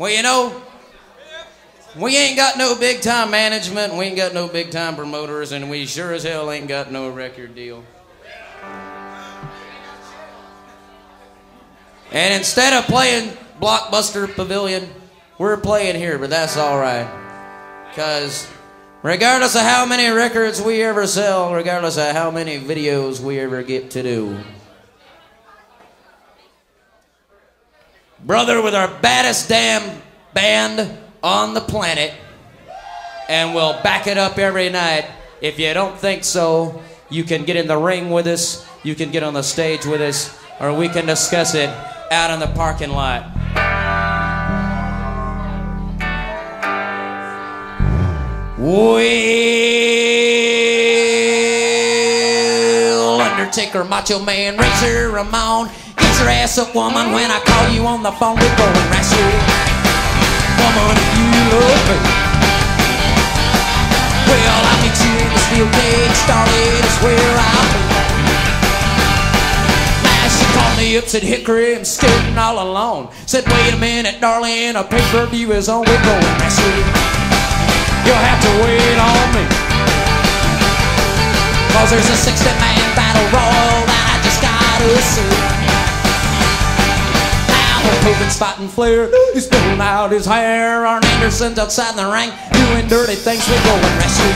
Well, you know, we ain't got no big time management, we ain't got no big time promoters, and we sure as hell ain't got no record deal. And instead of playing Blockbuster Pavilion, we're playing here, but that's all right. Because regardless of how many records we ever sell, regardless of how many videos we ever get to do, brother, with our baddest damn band on the planet, and we'll back it up every night. If you don't think so, you can get in the ring with us, you can get on the stage with us, or we can discuss it out in the parking lot. Well, Undertaker, Macho Man, Razor Ramon, your ass up, woman. When I call you on the phone, we're going wrestle. Woman, if you love me. Well, I'll meet you in the steel cage, Starlight is where I'll be. Now she called me up, said Hickory, I'm skating all alone. Said, wait a minute, darling, a pay-per-view is on, we're going wrestle. You'll have to wait on me. Cause there's a 60 man battle royal that I just gotta see. Hogan's fighting Flair. He's pulling out his hair. Arn Anderson's outside in the ring doing dirty things. We're going wrestle.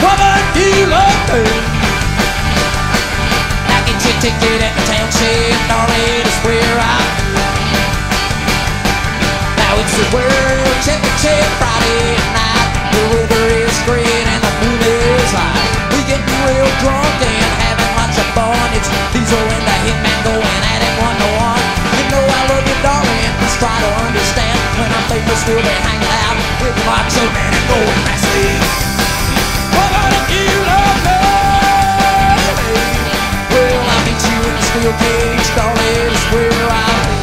Woman, you love me. I get your ticket at the township. Darling, it's where I now it's the world championship Friday night. school they hang out with Macho Man and What about if you love me? Well, I'll meet you in the steel cage, darling, it's where I'll be.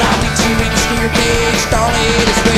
I'll meet you in the steel cage, darling, it's